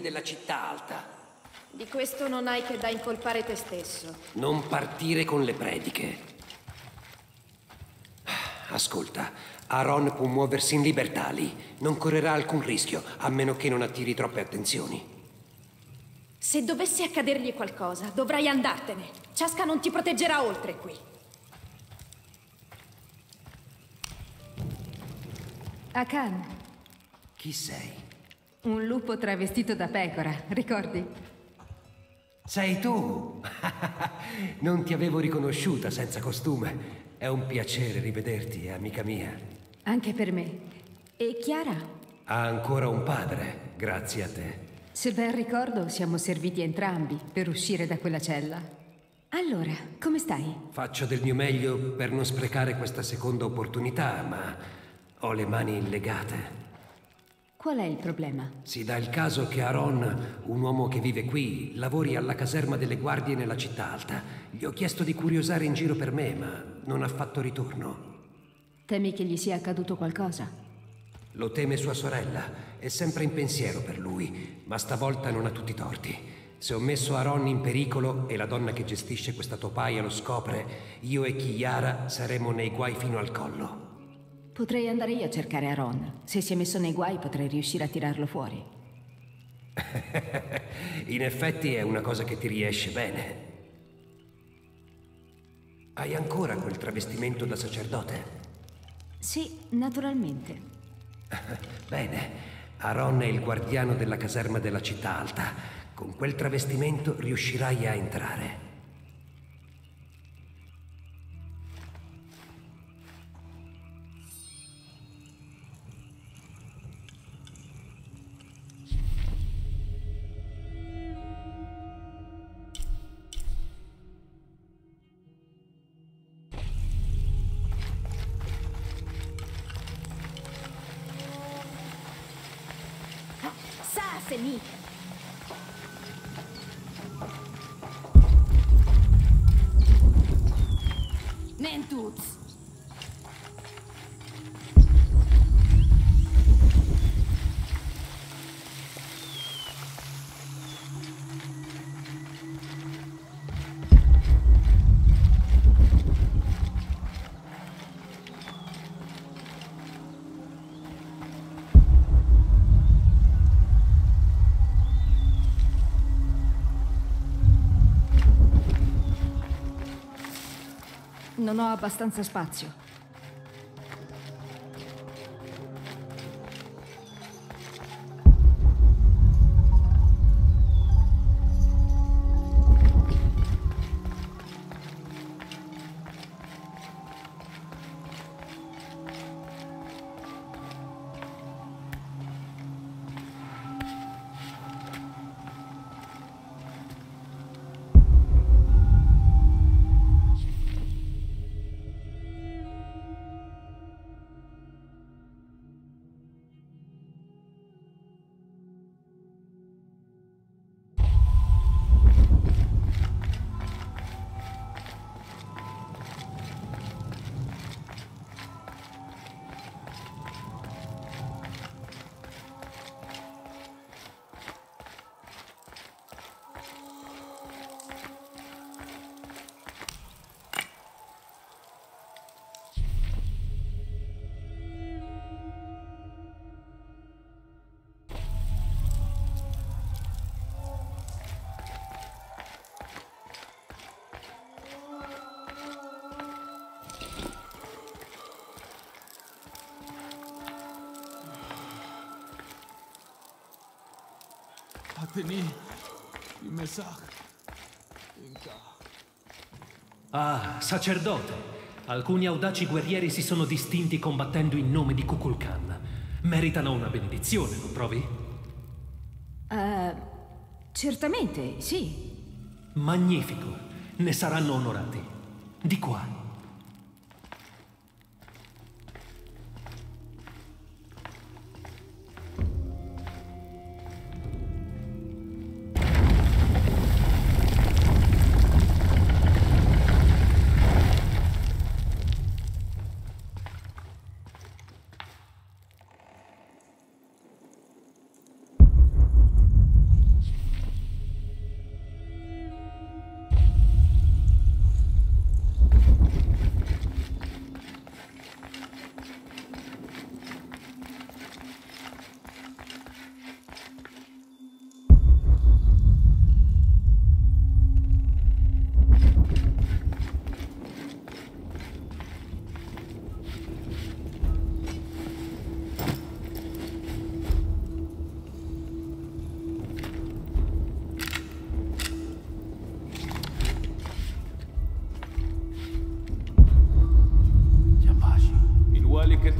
della città alta. Di questo non hai che da incolpare te stesso. Non partire con le prediche. Ascolta, Aaron può muoversi in libertà lì. Non correrà alcun rischio, a meno che non attiri troppe attenzioni. Se dovesse accadergli qualcosa, dovrai andartene. Ciasca non ti proteggerà oltre qui. Akan, Chi sei? Un lupo travestito da pecora, ricordi? Sei tu! non ti avevo riconosciuta senza costume. È un piacere rivederti, amica mia. Anche per me. E Chiara? Ha ancora un padre, grazie a te. Se ben ricordo, siamo serviti entrambi per uscire da quella cella. Allora, come stai? Faccio del mio meglio per non sprecare questa seconda opportunità, ma ho le mani legate. Qual è il problema? Si dà il caso che Aaron, un uomo che vive qui, lavori alla caserma delle guardie nella città alta. Gli ho chiesto di curiosare in giro per me, ma non ha fatto ritorno. Temi che gli sia accaduto qualcosa? Lo teme sua sorella, è sempre in pensiero per lui, ma stavolta non ha tutti i torti. Se ho messo Aaron in pericolo e la donna che gestisce questa topaia lo scopre, io e Chiara saremo nei guai fino al collo. Potrei andare io a cercare Aaron. Se si è messo nei guai potrei riuscire a tirarlo fuori. In effetti è una cosa che ti riesce bene. Hai ancora quel travestimento da sacerdote? Sì, naturalmente. Bene, Aaron è il guardiano della caserma della città alta. Con quel travestimento riuscirai a entrare. semilha. Mentuts. Non ho abbastanza spazio. Ateni, il messaggio. Ah, sacerdote. Alcuni audaci guerrieri si sono distinti combattendo in nome di Kukulkan. Meritano una benedizione, non trovi? Eh, certamente, sì. Magnifico. Ne saranno onorati. Di qua.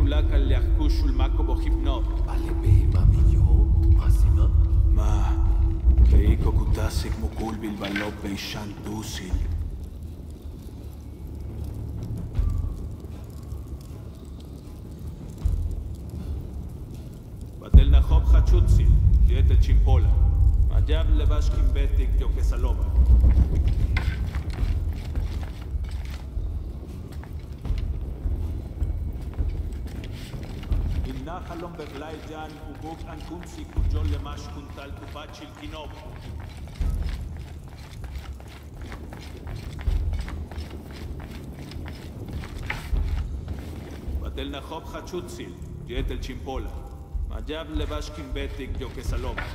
kula kaliyaku shulmako bohipno. Alebe mami yo, asima. Ma, kai koko tasik mokul bilvalo. Azerbaidjan u bog ankunsi cu jolle mash kun tal cu bacil kinop. Batel nahop hachutsil, jetel chimpola. Majab lebashkin betik yo que saloma.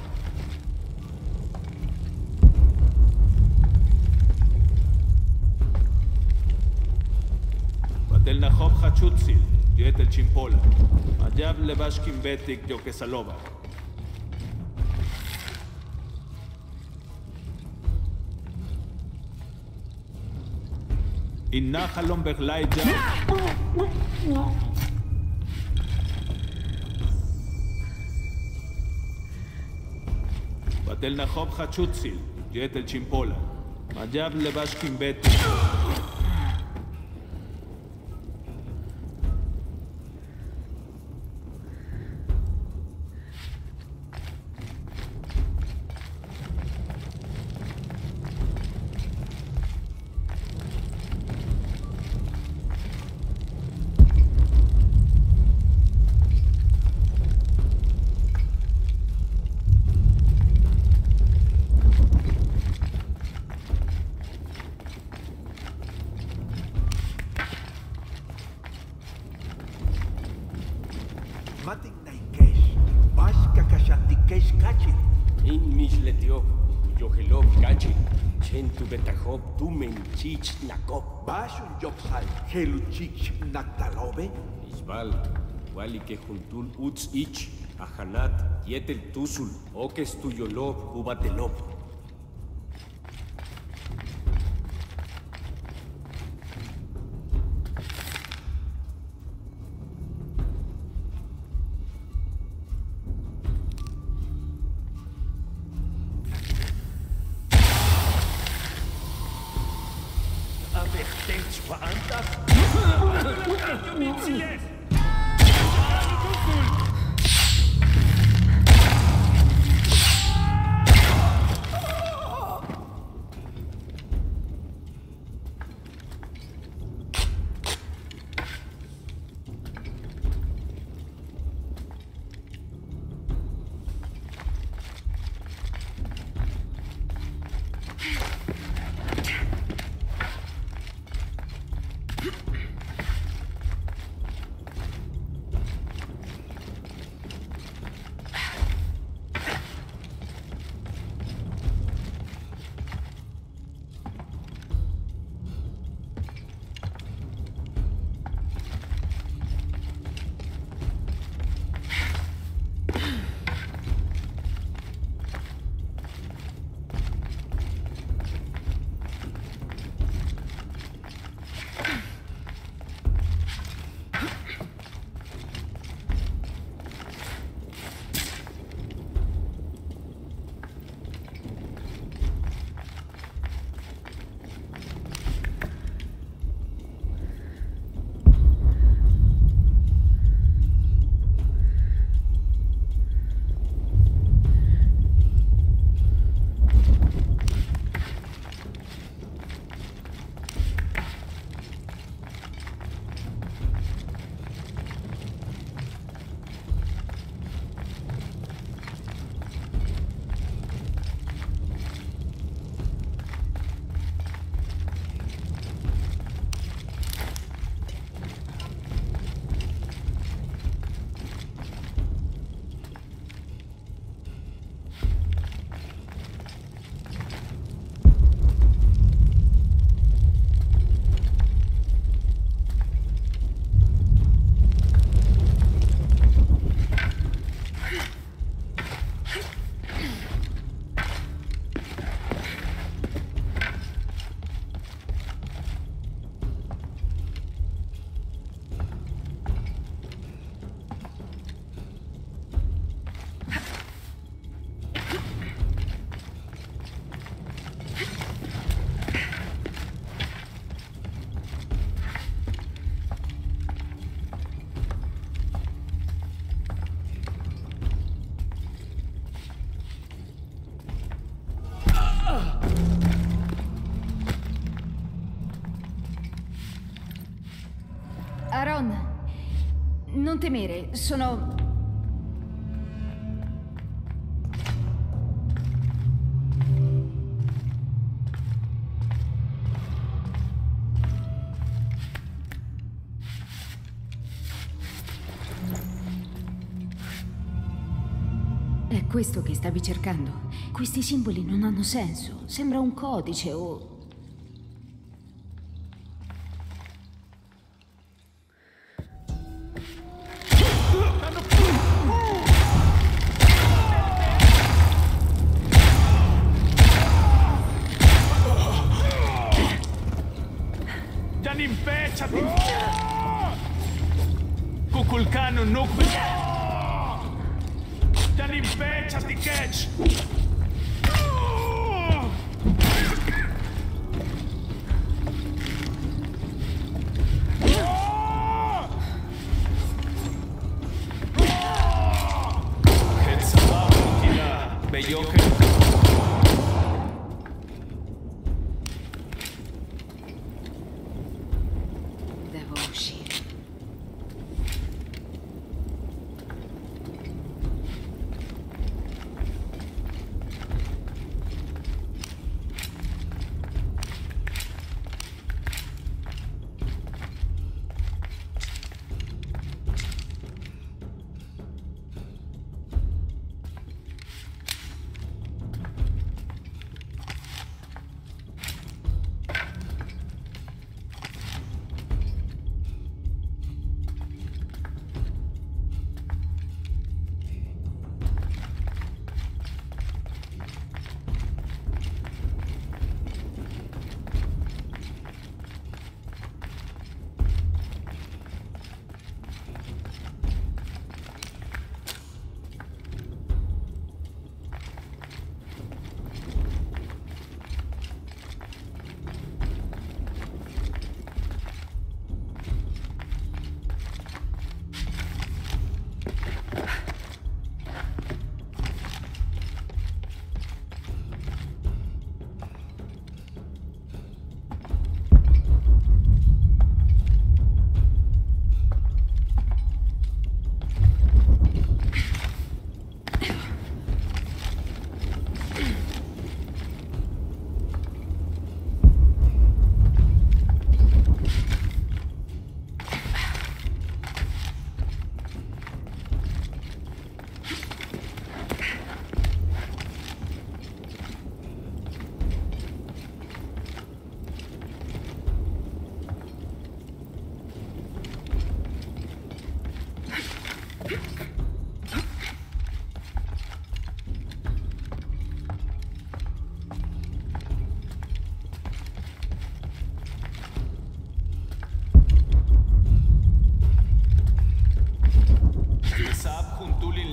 Batel nahop hachutsil, Dieter Chimpola, Mayab Lebashkin Betik Yokesalova. Inna Halom Beglaija. Batel Nahob Hachutsil, Dieter Chimpola, Mayab Lebashkin Betik. lov gachi, chentu betahop tumenchich nakop, bashun yophal, heluchich naktalobe. Isbal, wali que juntun uts ich, ahanat, yetel tusul, okes tuyolov, ubatelov. Non temere, sono... È questo che stavi cercando? Questi simboli non hanno senso. Sembra un codice o... Meglio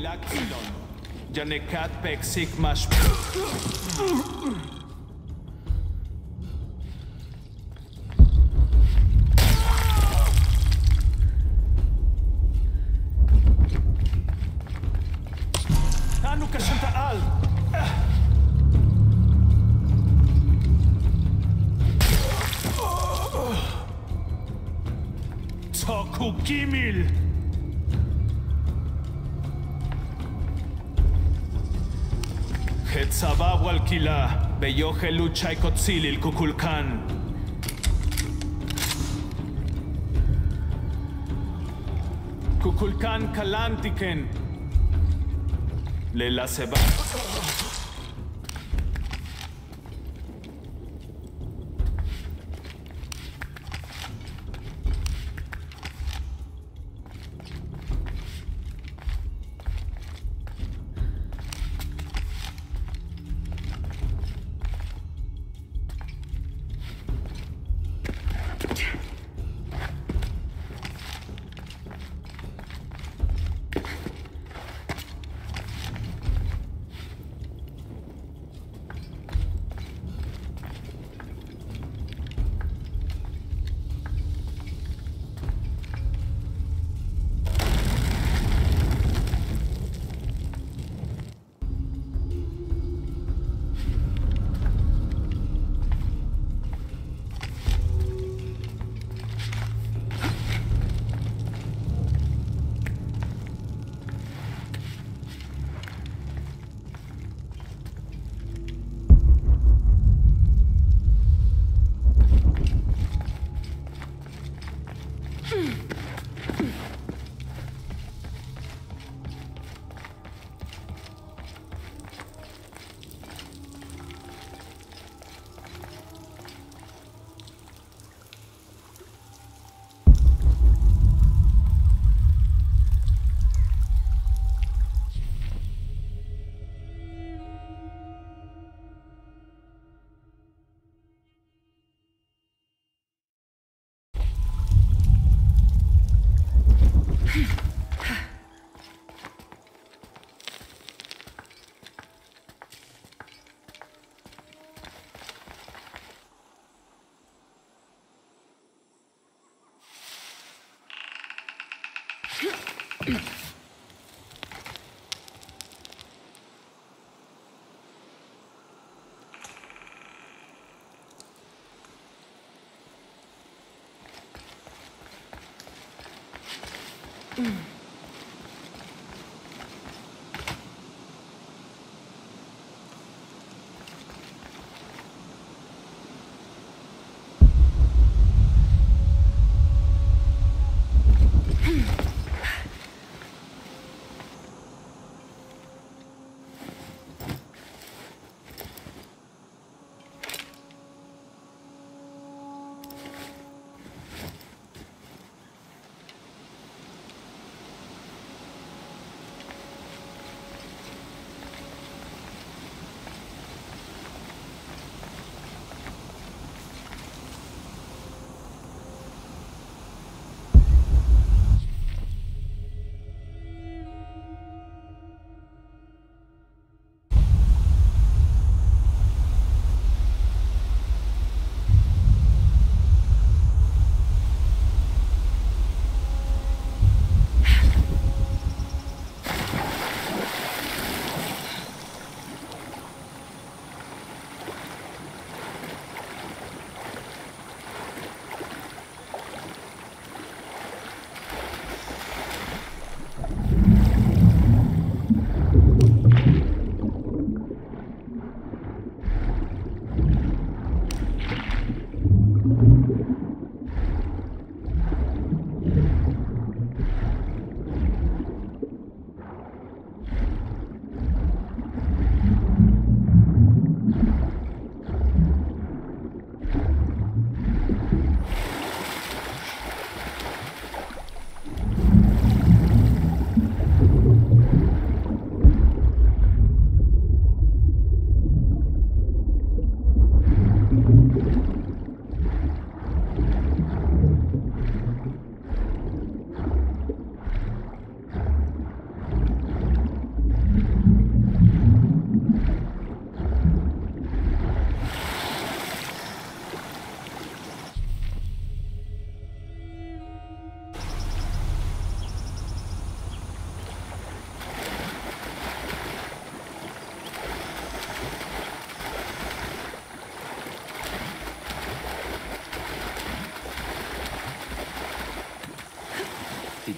Laxilon. Janekat Pek Sigmash. חלחלו צ'ייקוציל אל קוקולקן. קוקולקן קלנטיקן. כן. ללה סבא. La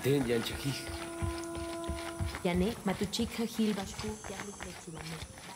Aten, Yanchaki. Yane, Matuchik, Hajil, Bashku, Yalik, Mexibanek.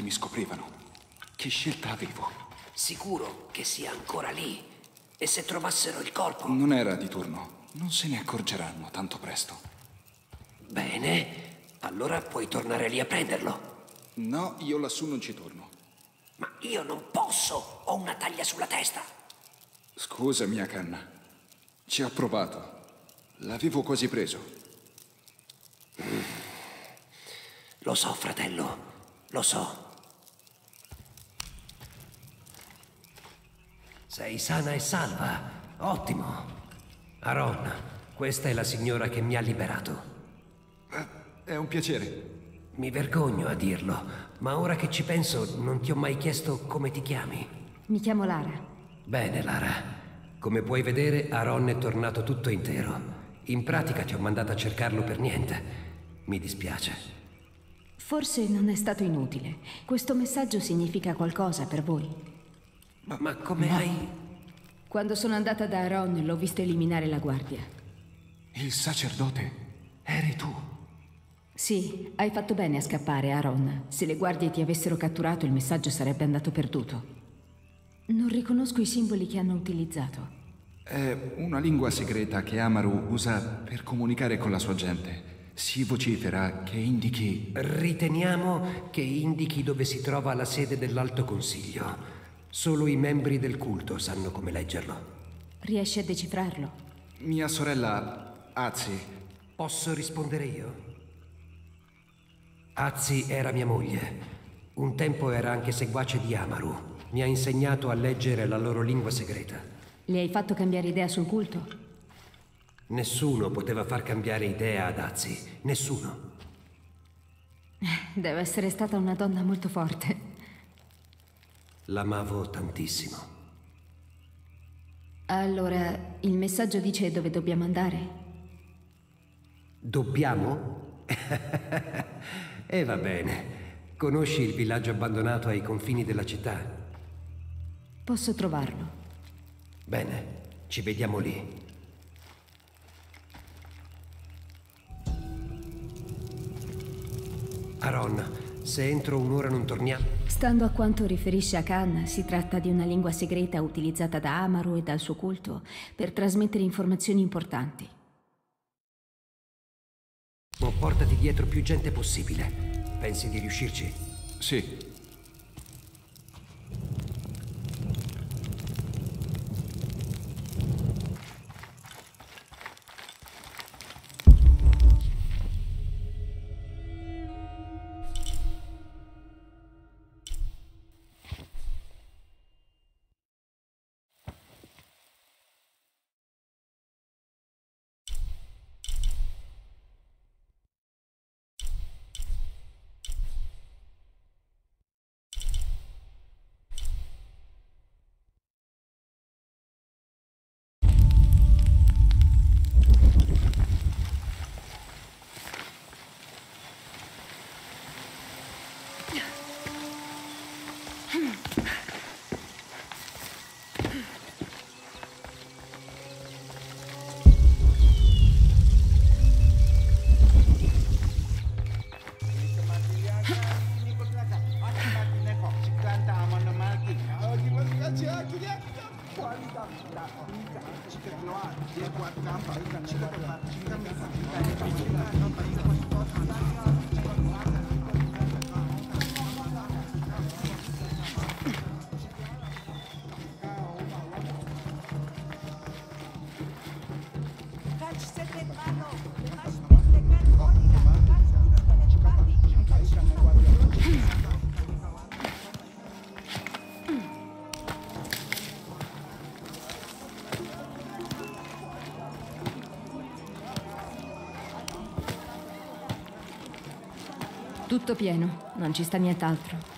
Mi scoprivano. Che scelta avevo? Sicuro che sia ancora lì. E se trovassero il corpo? Non era di turno. Non se ne accorgeranno tanto presto. Bene, allora puoi tornare lì a prenderlo. No, io lassù non ci torno. Ma io non posso, ho una taglia sulla testa. Scusa, mia canna. Ci ho provato. L'avevo quasi preso. Lo so, fratello, lo so. Sei sana e salva. Ottimo. Aaron, questa è la signora che mi ha liberato. È un piacere. Mi vergogno a dirlo, ma ora che ci penso non ti ho mai chiesto come ti chiami. Mi chiamo Lara. Bene, Lara. Come puoi vedere, Aaron è tornato tutto intero. In pratica ti ho mandato a cercarlo per niente. Mi dispiace. Forse non è stato inutile. Questo messaggio significa qualcosa per voi. Ma, ma come hai... Quando sono andata da Aaron l'ho visto eliminare la guardia. Il sacerdote eri tu. Sì, hai fatto bene a scappare, Aaron. Se le guardie ti avessero catturato il messaggio sarebbe andato perduto. Non riconosco i simboli che hanno utilizzato. È una lingua segreta che Amaru usa per comunicare con la sua gente. Si vocifera che indichi... Riteniamo che indichi dove si trova la sede dell'Alto Consiglio. Solo i membri del culto sanno come leggerlo. Riesci a decifrarlo? Mia sorella, Azi, Posso rispondere io? Azi era mia moglie. Un tempo era anche seguace di Amaru. Mi ha insegnato a leggere la loro lingua segreta. Le hai fatto cambiare idea sul culto? Nessuno poteva far cambiare idea ad Azi. Nessuno. Deve essere stata una donna molto forte. L'amavo tantissimo. Allora, il messaggio dice dove dobbiamo andare? Dobbiamo? e va bene. Conosci il villaggio abbandonato ai confini della città? Posso trovarlo. Bene, ci vediamo lì. Aron, se entro un'ora non torniamo... Stando a quanto riferisce a Khan, si tratta di una lingua segreta utilizzata da Amaru e dal suo culto per trasmettere informazioni importanti. Ma portati dietro più gente possibile. Pensi di riuscirci? sì, Cảm thấy rằng chúng ta cần phải tiến. Tutto pieno, non ci sta nient'altro.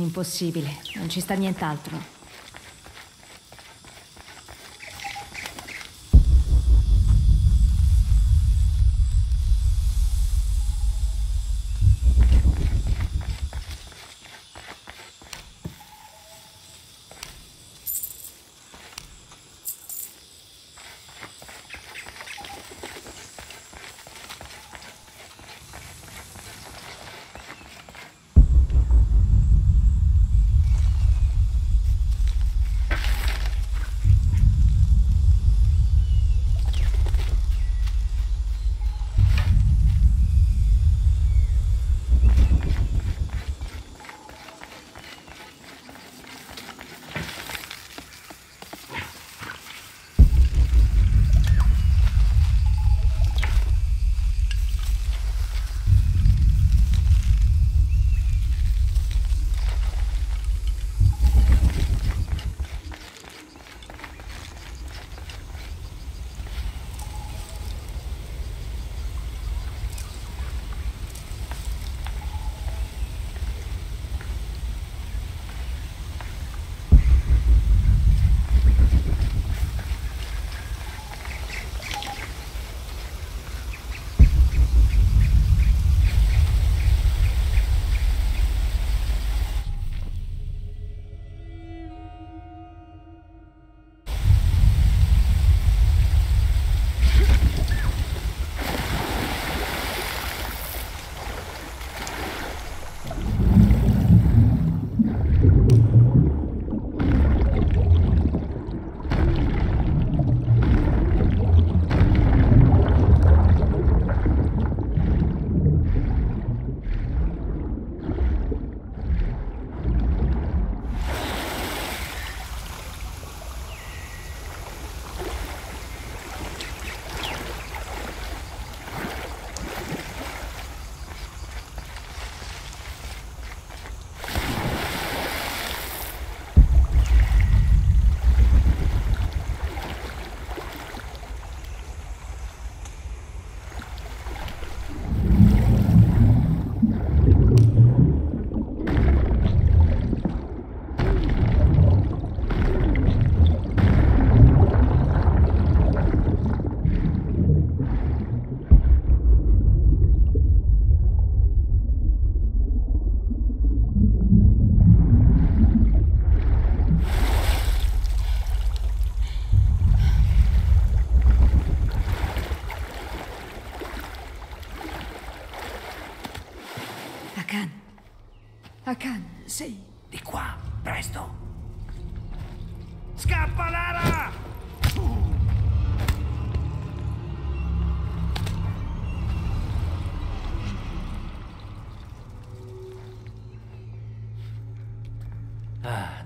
Impossibile, non ci sta nient'altro.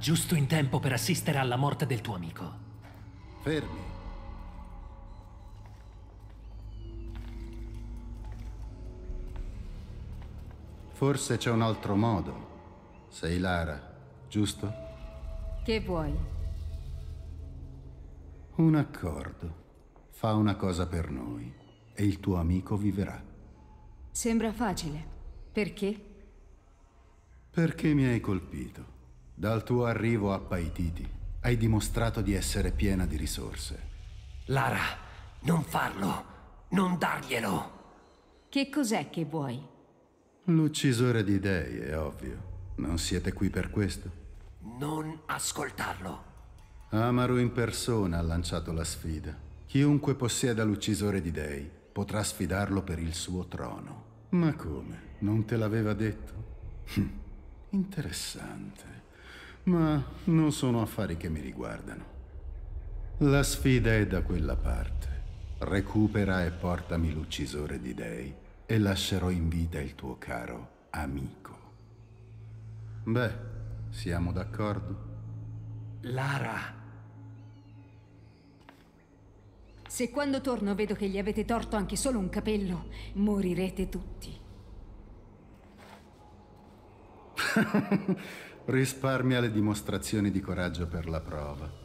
Giusto in tempo per assistere alla morte del tuo amico. Fermi. Forse c'è un altro modo. Sei Lara, giusto? Che vuoi? Un accordo. Fa una cosa per noi e il tuo amico viverà. Sembra facile. Perché? Perché mi hai colpito? Dal tuo arrivo a Paititi hai dimostrato di essere piena di risorse. Lara, non farlo. Non darglielo. Che cos'è che vuoi? L'uccisore di dei, è ovvio. Non siete qui per questo? Non ascoltarlo. Amaru in persona ha lanciato la sfida. Chiunque possieda l'uccisore di dei potrà sfidarlo per il suo trono. Ma come? Non te l'aveva detto? Hm, Interessante. Ma non sono affari che mi riguardano. La sfida è da quella parte. Recupera e portami l'uccisore di dei e lascerò in vita il tuo caro amico. Beh, siamo d'accordo? Lara, Se quando torno vedo che gli avete torto anche solo un capello, morirete tutti. Risparmia le dimostrazioni di coraggio per la prova.